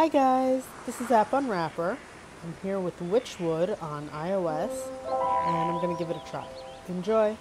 Hi guys, this is App Unwrapper. I'm here with Wytchwood on iOS, and I'm gonna give it a try. Enjoy!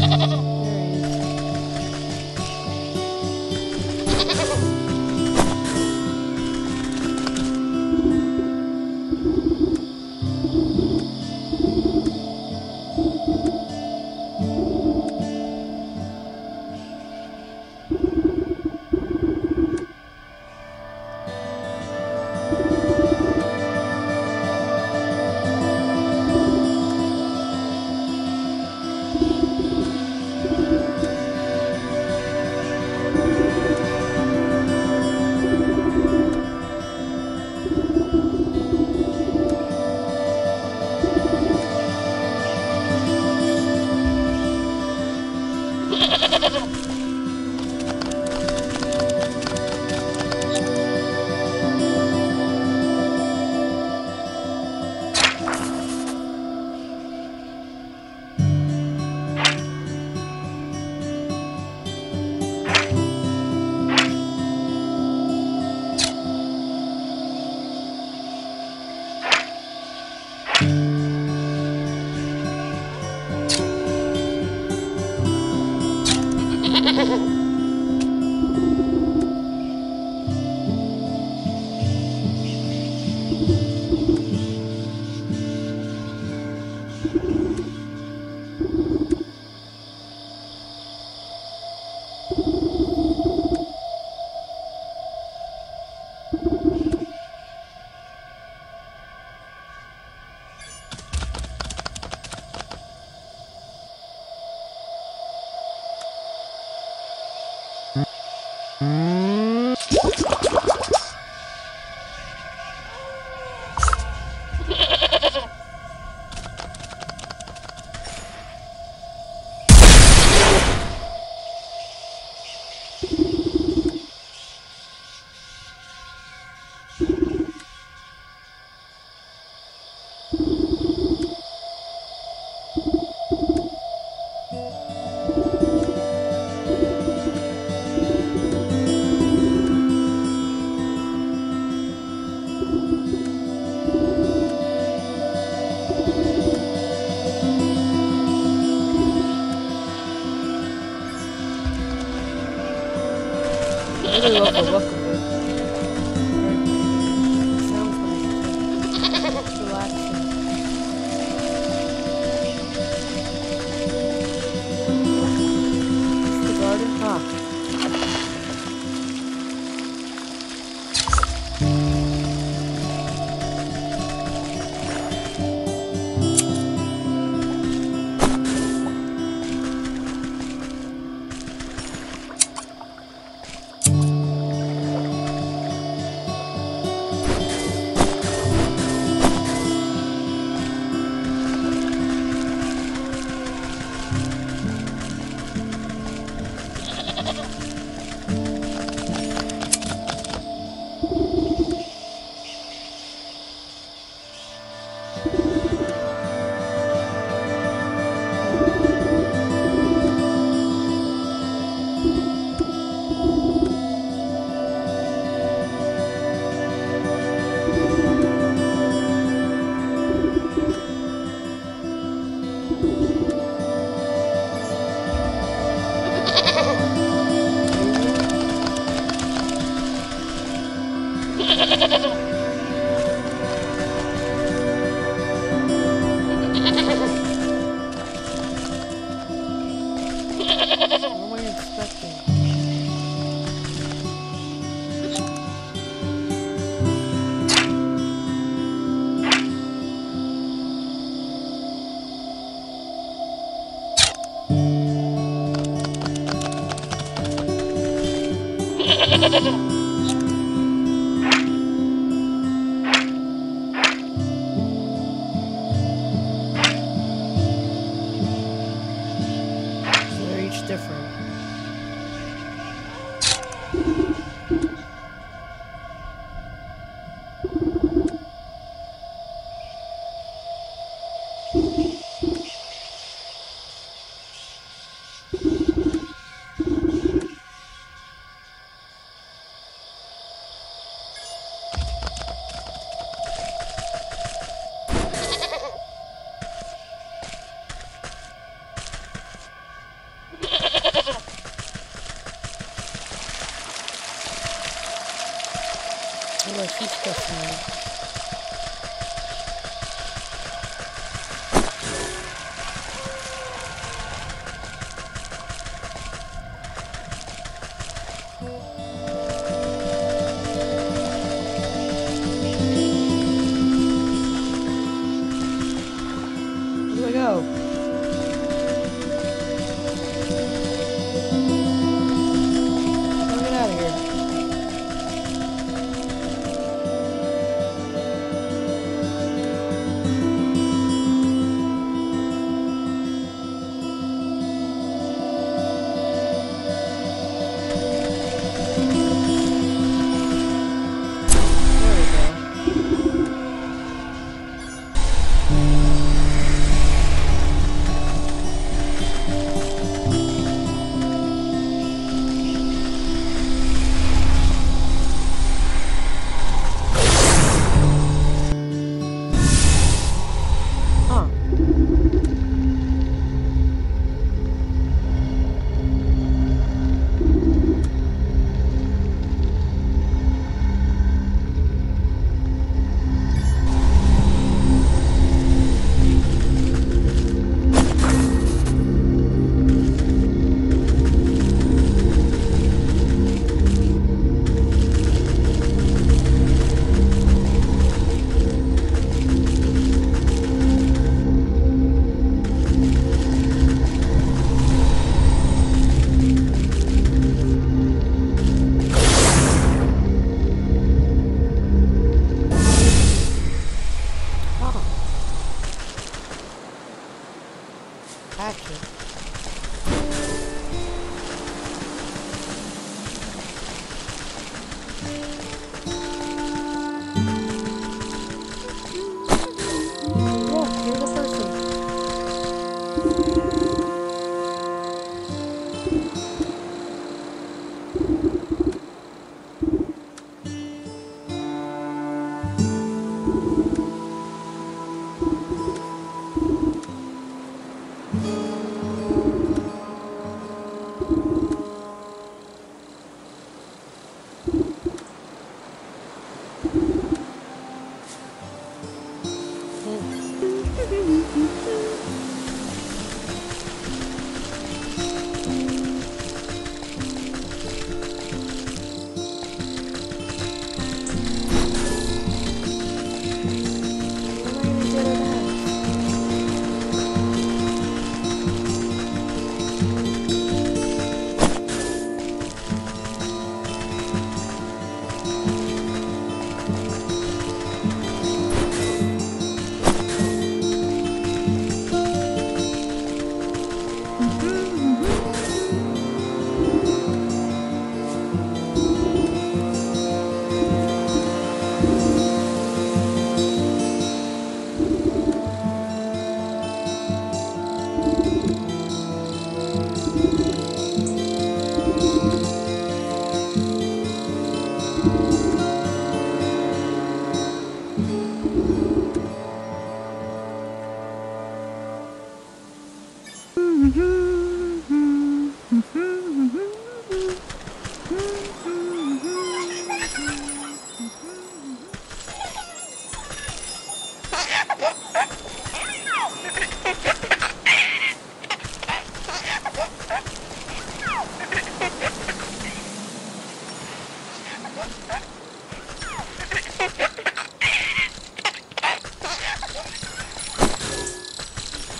Oh.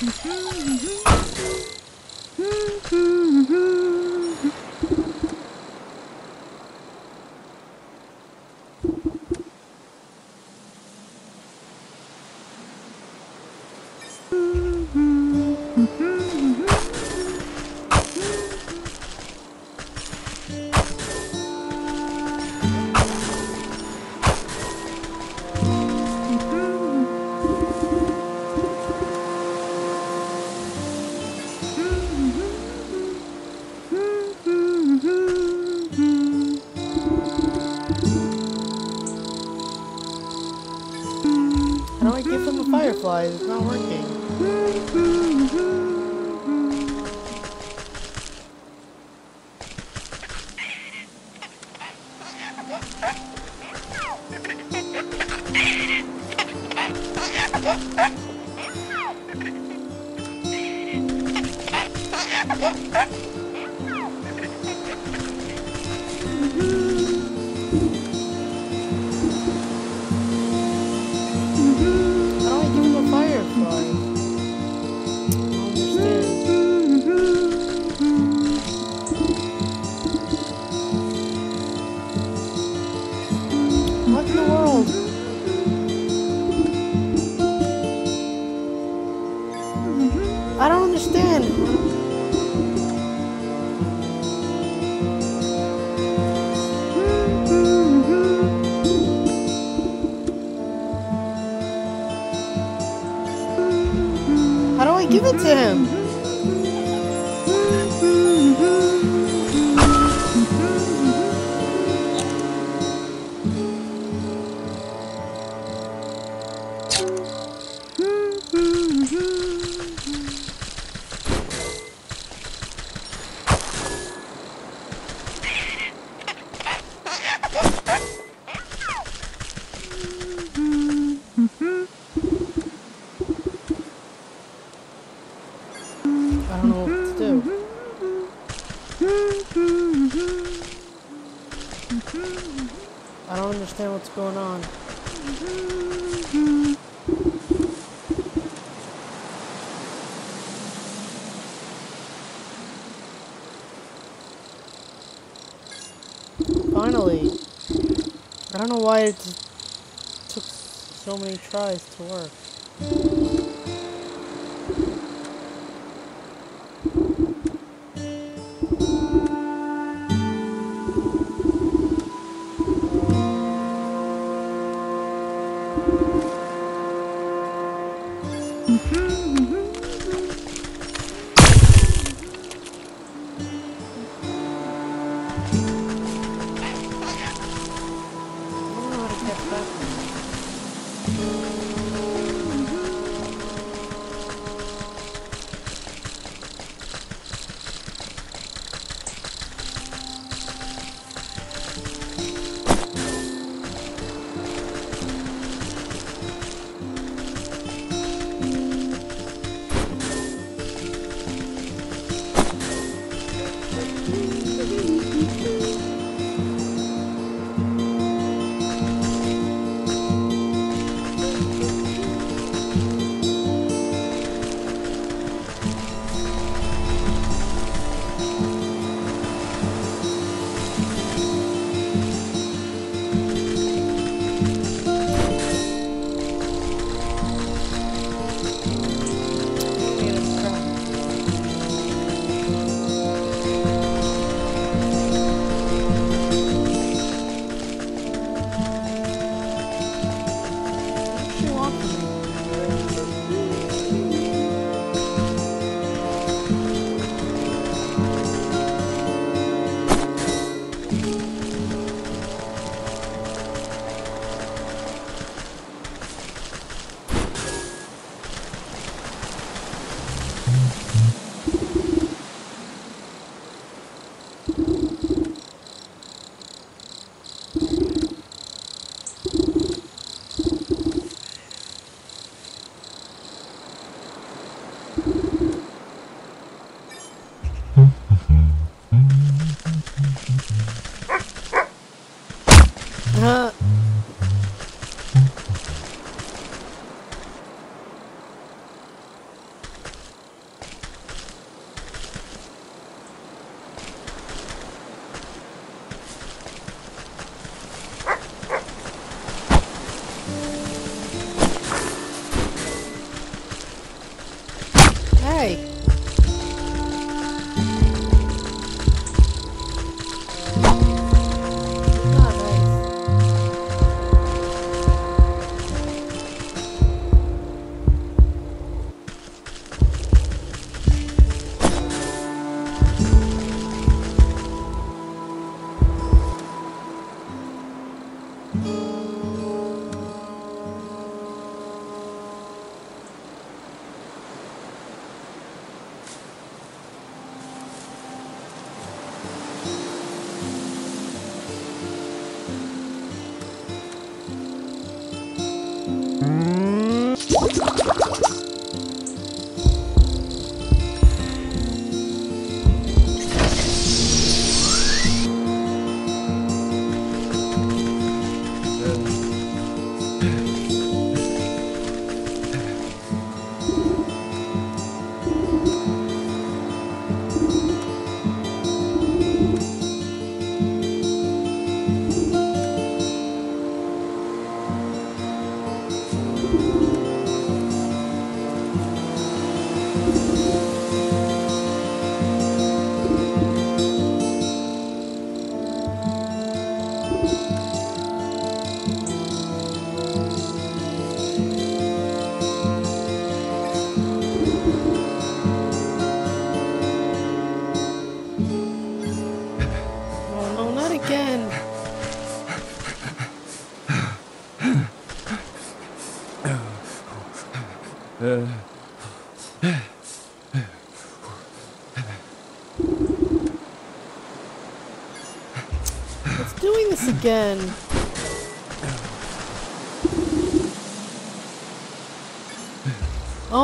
Mm-hmm, mm-hmm. I don't understand. How do I give it to him? many tries to work. Mm-hmm. mm-hmm, mm-hmm.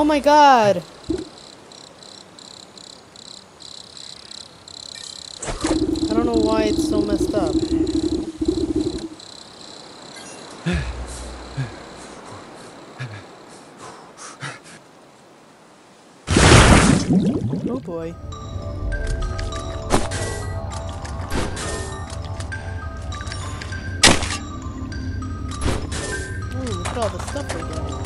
Oh my god. I don't know why it's so messed up. Oh boy. Ooh, look at all the stuff we're getting.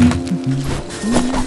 Mm-hmm.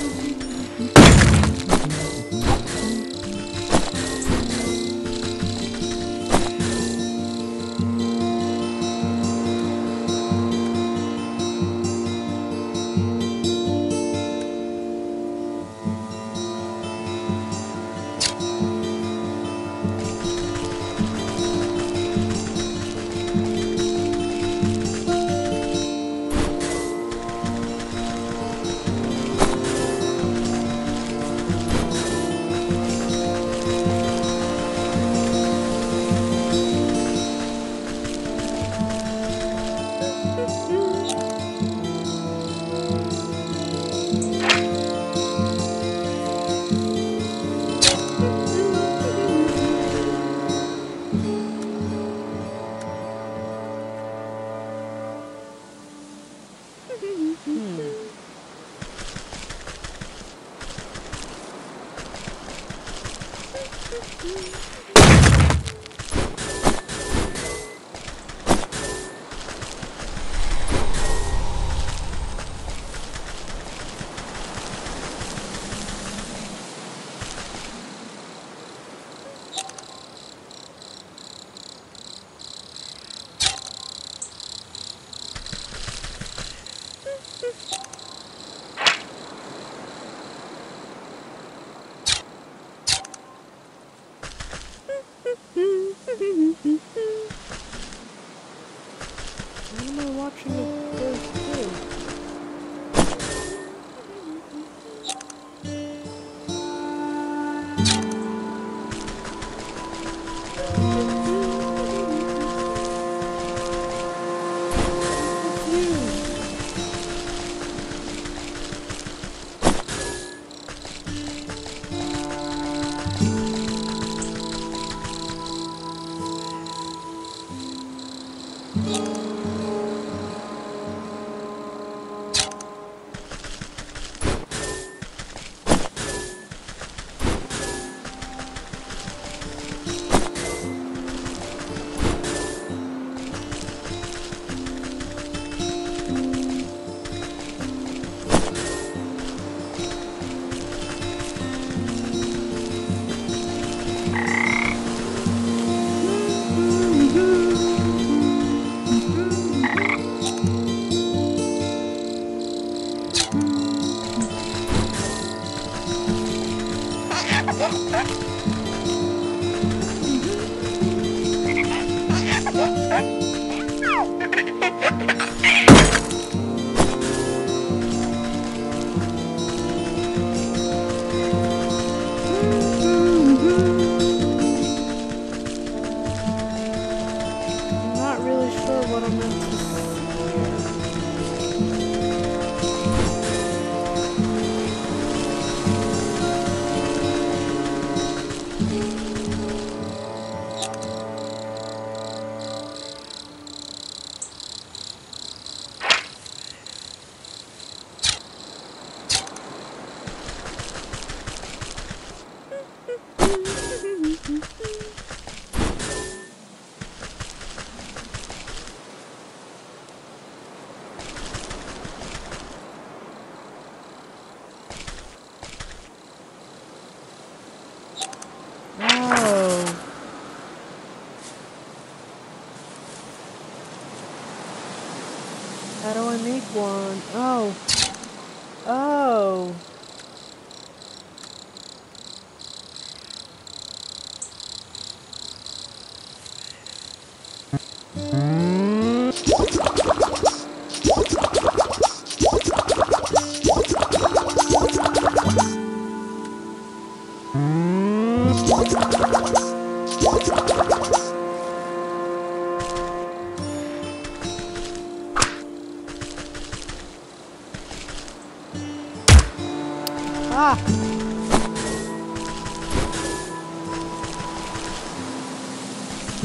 Oh.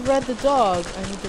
read the dog. I need to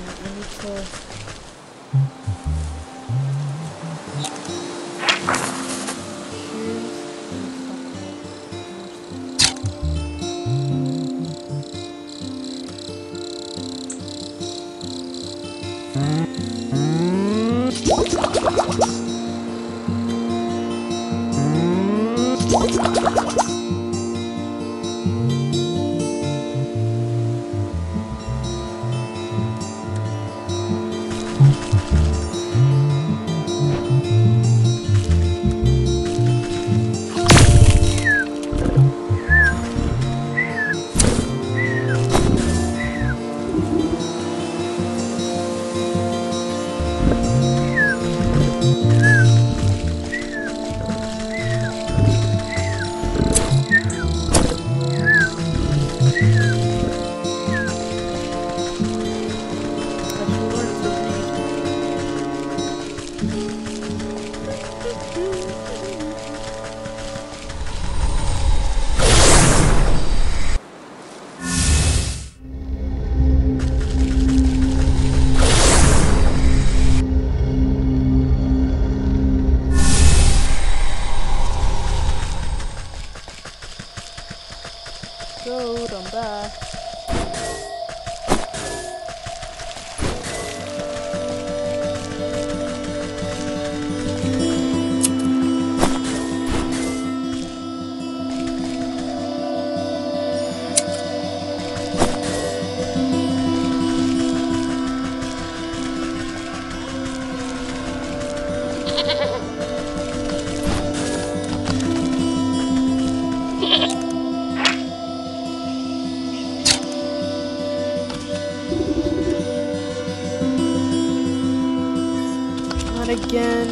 again.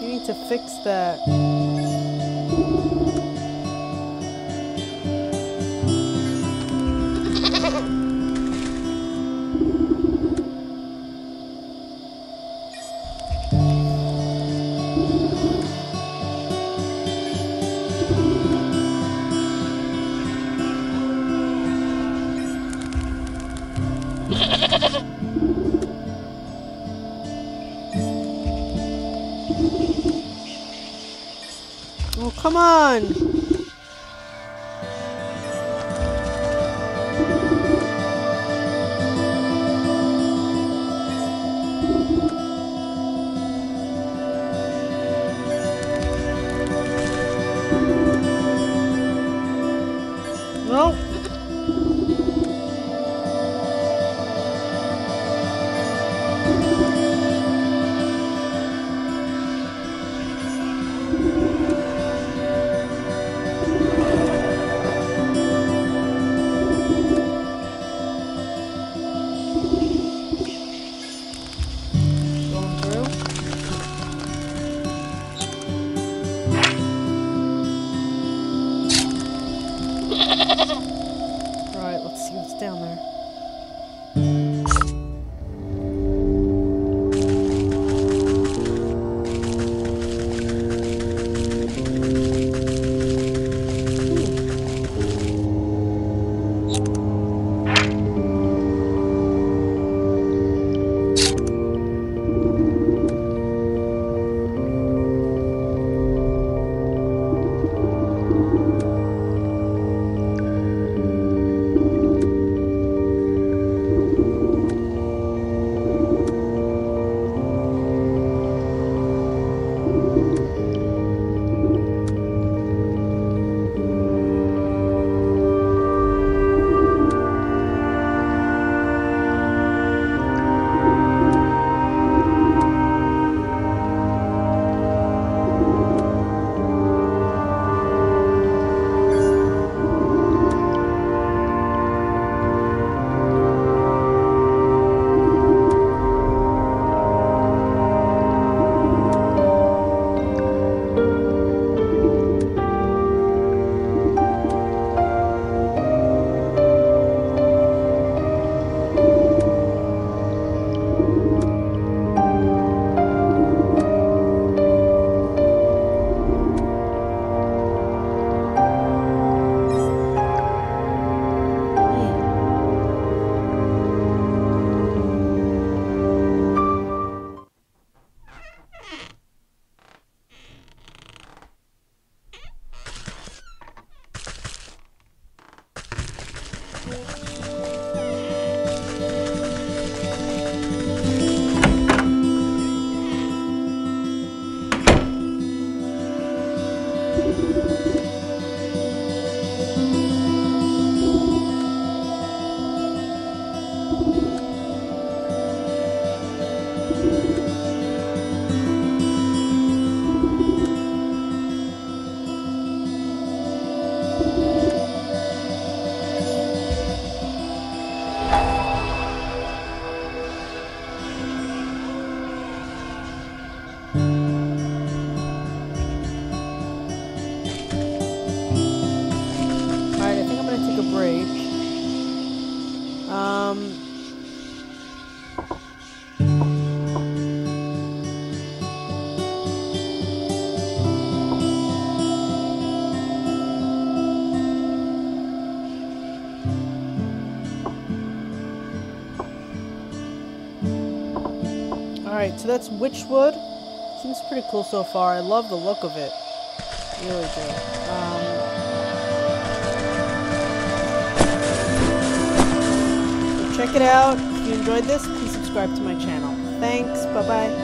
You need to fix that. So that's Wytchwood. Seems pretty cool so far. I love the look of it. Really do. Um, check it out. If you enjoyed this, please subscribe to my channel. Thanks. Bye-bye.